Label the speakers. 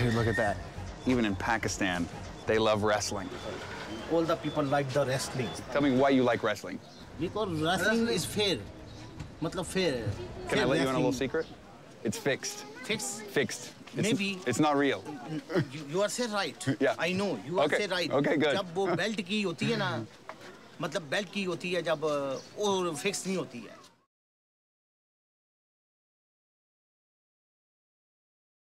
Speaker 1: Dude, look at that. Even in Pakistan, they love wrestling.
Speaker 2: All the people like the wrestling.
Speaker 1: Tell me why you like wrestling.
Speaker 2: Because wrestling is fair. Matlab fair.
Speaker 1: Can I
Speaker 2: let
Speaker 1: let you in a little secret? It's fixed.
Speaker 2: Fixed?
Speaker 1: Fixed. It's,
Speaker 2: Maybe.
Speaker 1: It's not real.
Speaker 2: You, you are say right.
Speaker 1: Yeah.
Speaker 2: I know. You are
Speaker 1: Okay.
Speaker 2: say right.
Speaker 1: Okay, good.
Speaker 2: जब वो belt की होती है ना मतलब belt की होती है जब अ, फिक्स नहीं होती